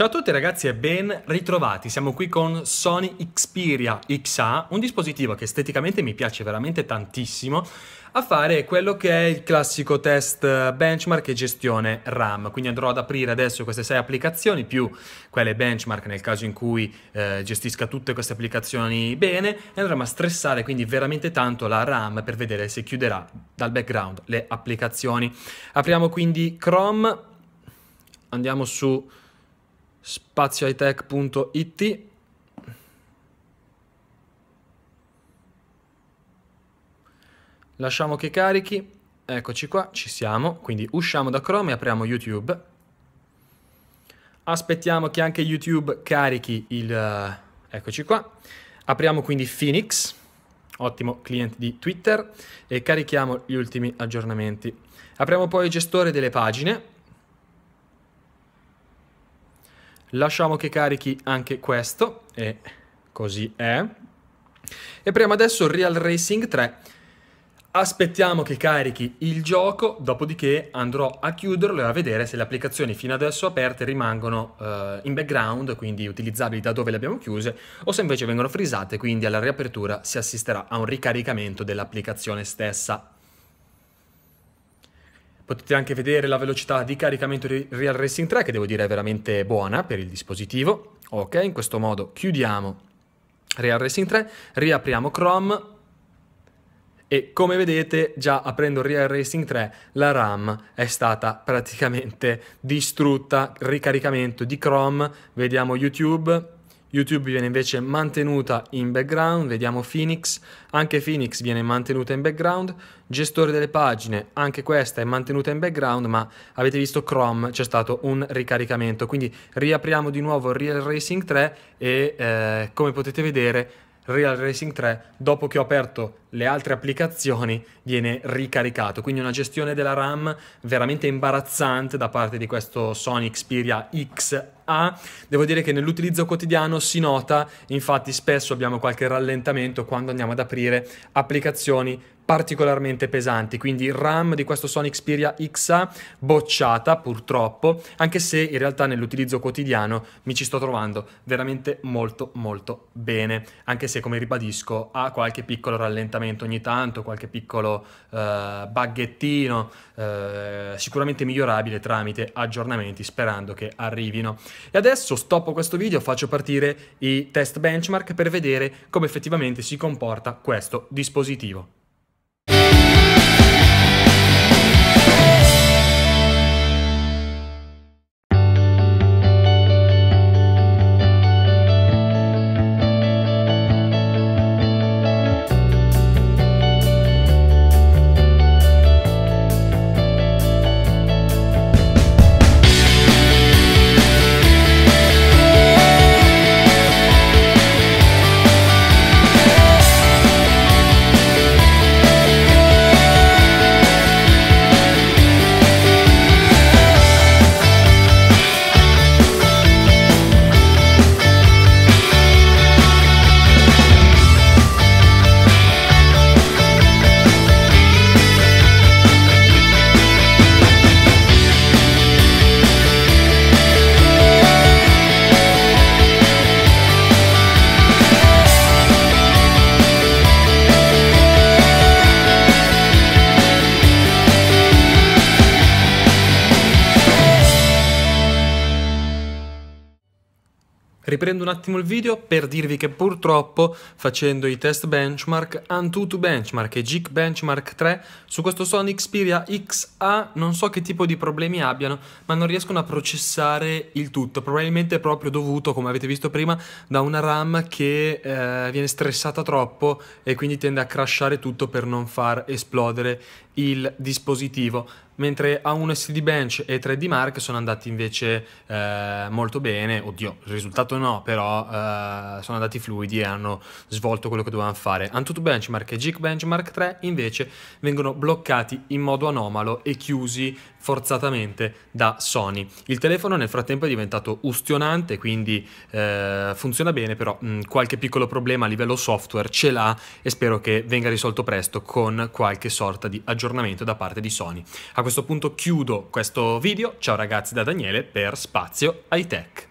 Ciao a tutti ragazzi e ben ritrovati, siamo qui con Sony Xperia XA, un dispositivo che esteticamente mi piace veramente tantissimo, a fare quello che è il classico test benchmark e gestione RAM, quindi andrò ad aprire adesso queste sei applicazioni più quelle benchmark nel caso in cui eh, gestisca tutte queste applicazioni bene e andremo a stressare quindi veramente tanto la RAM per vedere se chiuderà dal background le applicazioni. Apriamo quindi Chrome, andiamo su spaziohitech.it lasciamo che carichi. Eccoci qua ci siamo. Quindi usciamo da Chrome e apriamo YouTube. Aspettiamo che anche YouTube carichi il uh, eccoci qua. Apriamo quindi Phoenix ottimo cliente di Twitter e carichiamo gli ultimi aggiornamenti. Apriamo poi il gestore delle pagine Lasciamo che carichi anche questo e così è. E apriamo adesso Real Racing 3. Aspettiamo che carichi il gioco, dopodiché andrò a chiuderlo e a vedere se le applicazioni fino adesso aperte rimangono uh, in background, quindi utilizzabili da dove le abbiamo chiuse, o se invece vengono frisate, quindi alla riapertura si assisterà a un ricaricamento dell'applicazione stessa. Potete anche vedere la velocità di caricamento di Real Racing 3 che devo dire è veramente buona per il dispositivo. Ok, in questo modo chiudiamo Real Racing 3, riapriamo Chrome e come vedete già aprendo Real Racing 3 la RAM è stata praticamente distrutta, ricaricamento di Chrome, vediamo YouTube, YouTube viene invece mantenuta in background, vediamo Phoenix, anche Phoenix viene mantenuta in background, gestore delle pagine, anche questa è mantenuta in background, ma avete visto Chrome, c'è stato un ricaricamento, quindi riapriamo di nuovo Real Racing 3 e eh, come potete vedere Real Racing 3, dopo che ho aperto le altre applicazioni, viene ricaricato. Quindi una gestione della RAM veramente imbarazzante da parte di questo Sony Xperia XA. Devo dire che nell'utilizzo quotidiano si nota, infatti spesso abbiamo qualche rallentamento quando andiamo ad aprire applicazioni particolarmente pesanti, quindi RAM di questo Sony Xperia XA bocciata purtroppo, anche se in realtà nell'utilizzo quotidiano mi ci sto trovando veramente molto molto bene, anche se come ribadisco ha qualche piccolo rallentamento ogni tanto, qualche piccolo uh, baghettino, uh, sicuramente migliorabile tramite aggiornamenti sperando che arrivino. E adesso stoppo questo video, faccio partire i test benchmark per vedere come effettivamente si comporta questo dispositivo. Riprendo un attimo il video per dirvi che purtroppo facendo i test benchmark Antutu Benchmark e Geek Benchmark 3 su questo Sony Xperia XA non so che tipo di problemi abbiano ma non riescono a processare il tutto. Probabilmente proprio dovuto come avete visto prima da una RAM che eh, viene stressata troppo e quindi tende a crashare tutto per non far esplodere il dispositivo mentre A1 SD Bench e 3D Mark sono andati invece eh, molto bene, oddio, il risultato no, però eh, sono andati fluidi e hanno svolto quello che dovevano fare. Antutu Benchmark e Geek Benchmark 3 invece vengono bloccati in modo anomalo e chiusi forzatamente da Sony. Il telefono nel frattempo è diventato ustionante, quindi eh, funziona bene, però mh, qualche piccolo problema a livello software ce l'ha e spero che venga risolto presto con qualche sorta di aggiornamento da parte di Sony. A questo punto chiudo questo video, ciao ragazzi da Daniele per Spazio High Tech.